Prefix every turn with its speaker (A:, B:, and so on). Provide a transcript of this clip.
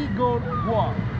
A: seagull walk.